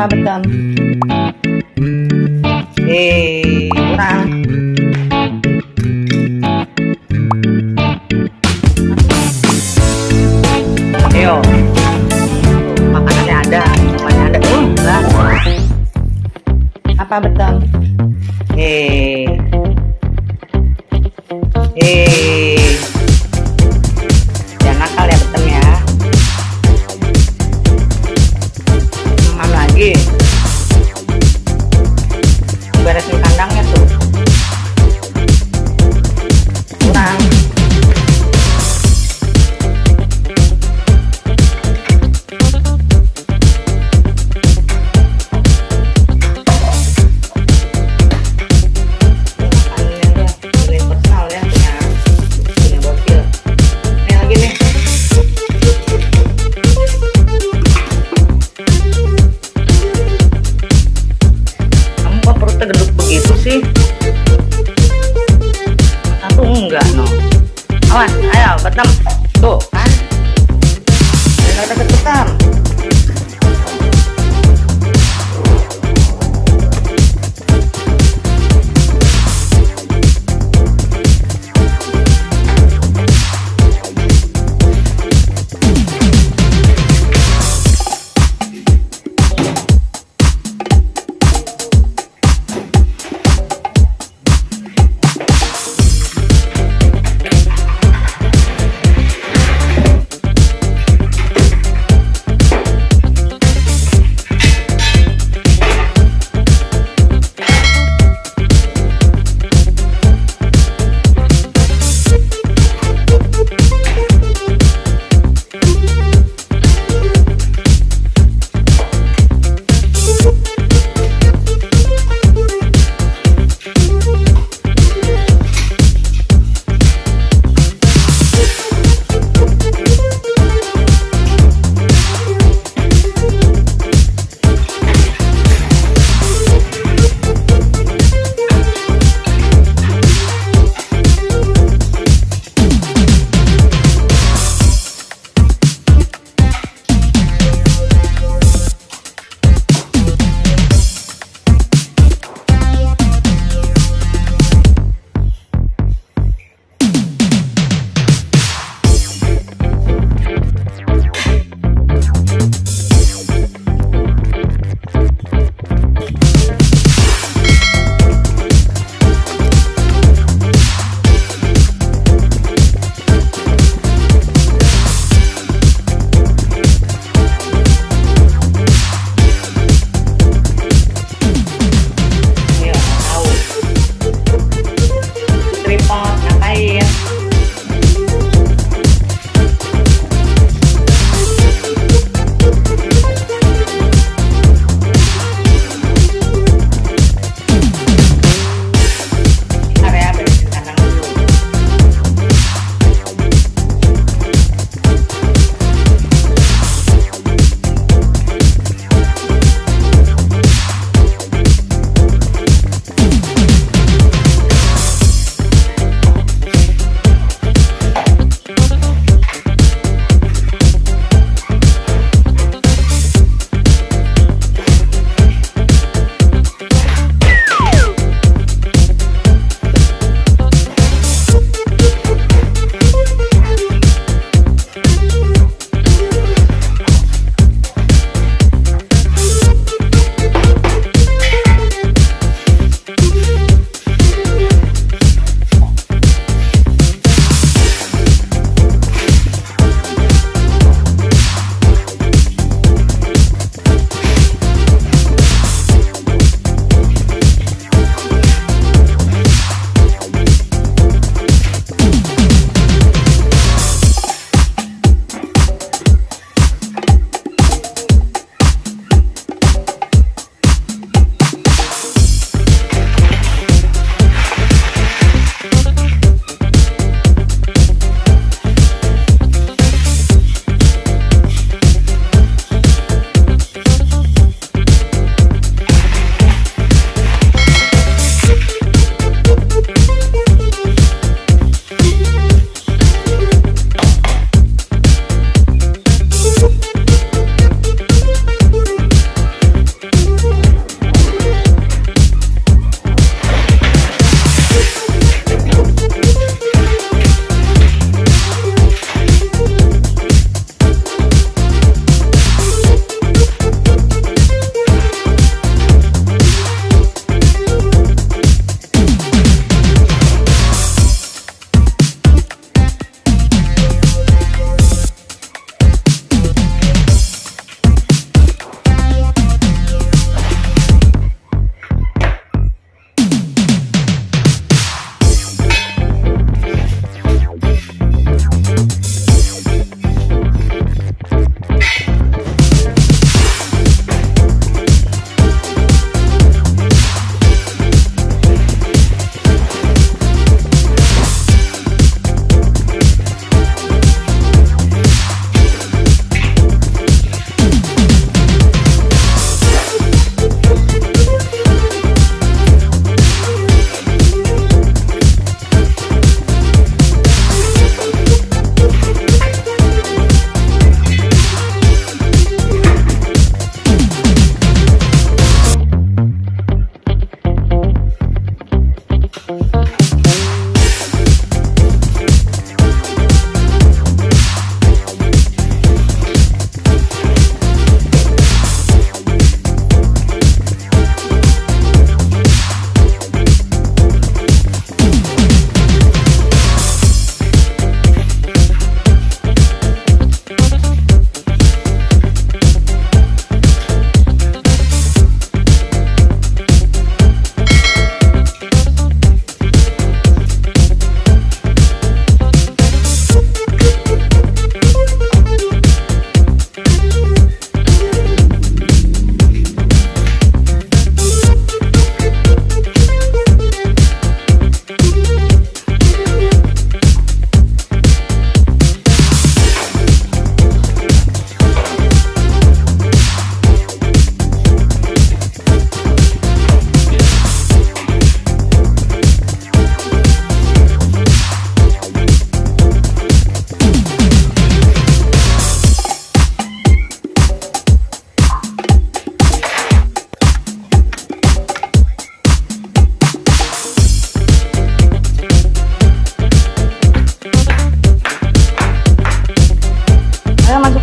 pamit dam eh kurang. Ayo. Makanannya ada makanannya ada. Uh, apa betul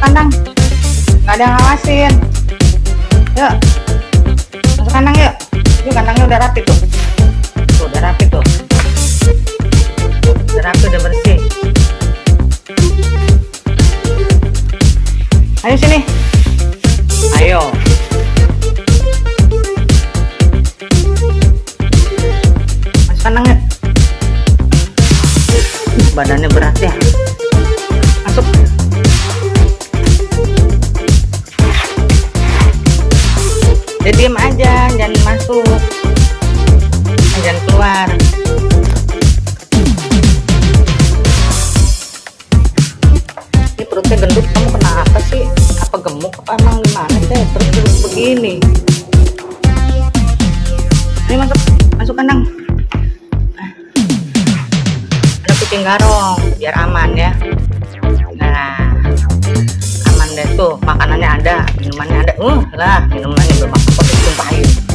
ada yang ngawasin. Yuk. Masuk kandang yuk. Yuk kandangnya udah rapi tuh. Tuh udah rapi tuh. Udah rapi udah bersih. Ayo sini aja jangan masuk. Jangan keluar. Ini perutnya gendut kamu kena apa sih? Apa gemuk? Apa emang gimana sih? Terus terus begini. Ini masuk masuk kandang. Ada kucing garong biar aman ya. Nah aman deh tuh makanannya ada minumannya ada. Uh lah minumannya belum desire.